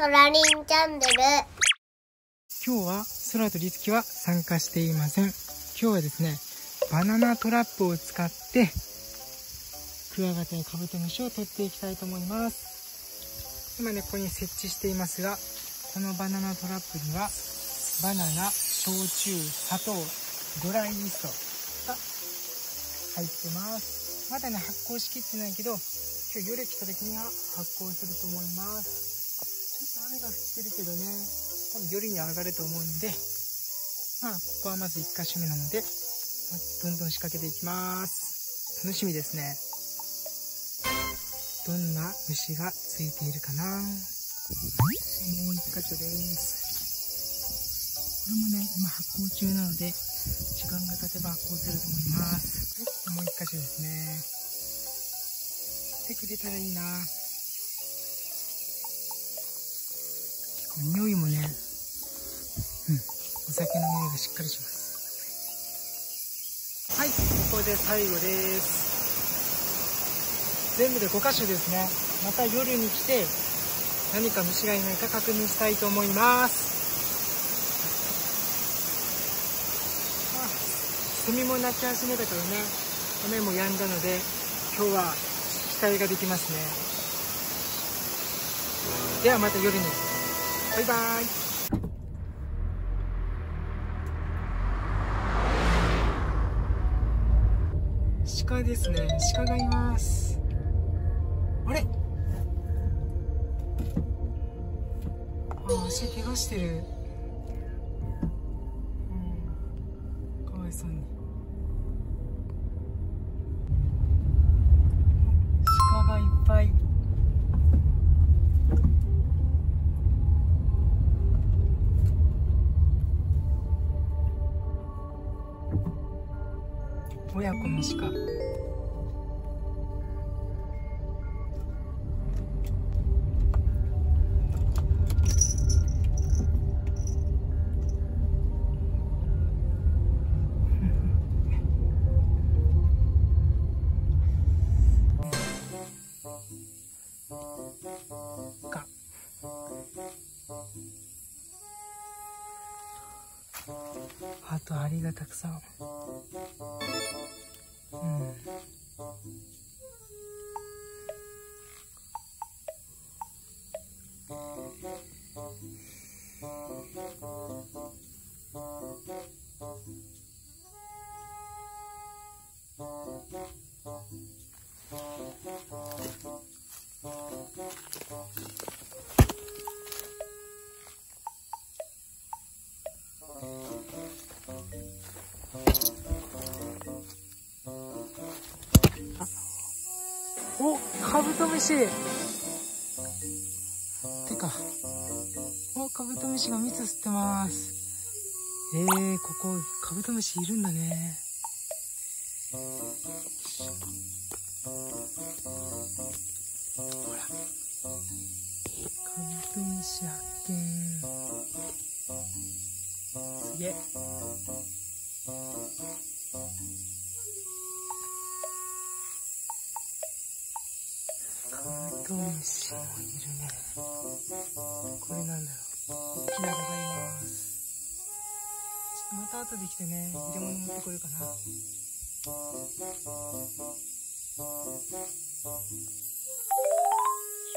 トラリンチャンネル。今日は空とリツキは参加していません。今日はですねバナナトラップを使ってクワガタやカブトムシを取っていきたいと思います。今ねここに設置していますがこのバナナトラップにはバナナ焼酎砂糖ドライイーストが入ってます。まだね発酵しきってないけど今日夜来た時には発酵すると思います。雨が降ってるけどね。多分夜に上がると思うんで。まあここはまず1箇所目なので、まあ、どんどん仕掛けていきます。楽しみですね。どんな虫がついているかな。もう1箇所です。これもね今発酵中なので時間が経てば発酵すると思います。もう1箇所ですね。来てくれたらいいな匂いもねうんお酒の匂いがしっかりします。はいここで最後です。全部で5箇所ですね。また夜に来て何か虫がいないか確認したいと思います。あセミも鳴き始めたからね。雨も止んだので今日は期待ができますね。ではまた夜に。バイバイ。鹿ですね。鹿がいます。あれ？あ足怪我してる。うん。かわいそうに。鹿がいっぱい。親子の鹿かあとアリがたくさん。うん。カブトムシてかおカブトムシが蜜吸ってます。えー、ここカブトムシいるんだね。ほら。カブトムシ発見。すげえ。ブトムシもいるねこれなんだろう大きなのがいますちょっとまた後で来てね。入れ物持ってこようかな。よ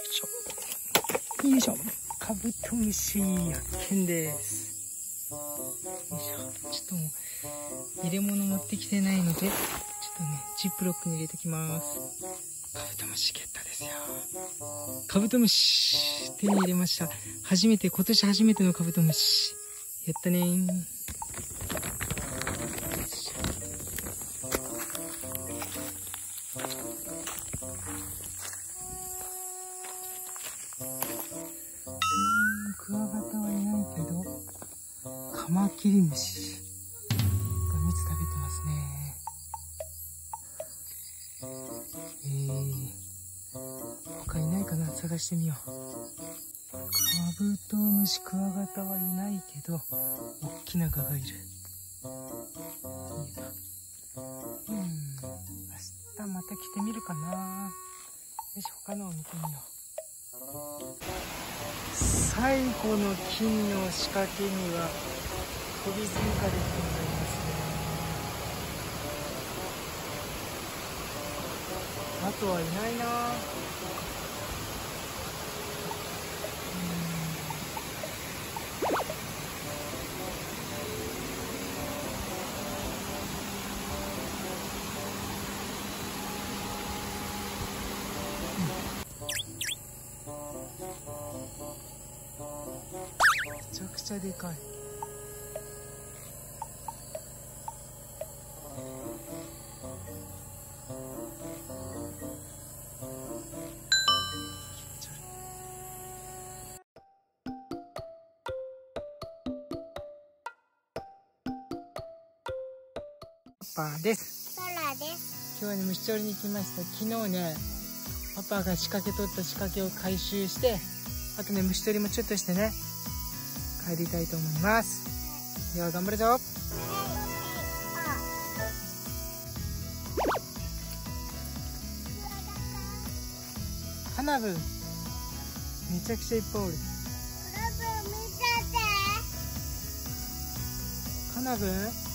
いしょ。よいしょ。カブトムシ発見です。よいしょ。ちょっともう入れ物持ってきてないのでちょっとねジップロックに入れてきますムシゲットですよ。カブトムシ手に入れました。初めて今年初めてのカブトムシ。やったね。うんクワガタはいないけどカマキリムシが蜜食べてますね。えー、他いないかな？探してみよう。カブトムシクワガタはいないけど大きな蚊がいる。いいな。うん。明日また来てみるかな。よし他のを見てみよう。最後の金の仕掛けには飛び通過できになりますねあとはいないな。めちゃくちゃでかい。パパです。ソラです。今日はね虫取りに来ました。昨日ねパパが仕掛け取った仕掛けを回収してあとね虫取りもちょっとしてね帰りたいと思います。では頑張るぞ。花火めちゃくちゃいっぱいおる。ラブ見せて。花火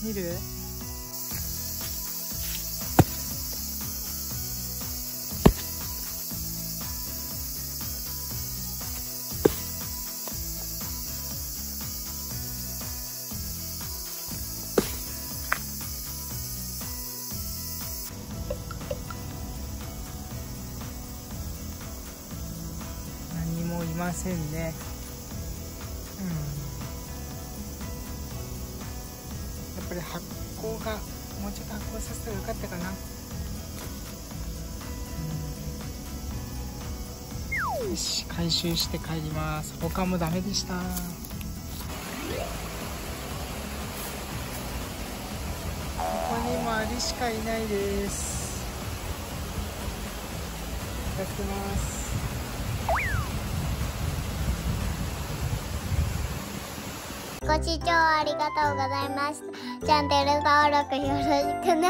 見る？何もいませんね。やっぱり発酵がもうちょっと発酵させたらよかったかな、うん、よし回収して帰ります。他もダメでした。ここにもアリしかいないです。いただきます。ご視聴ありがとうございました。チャンネル登録よろしくね。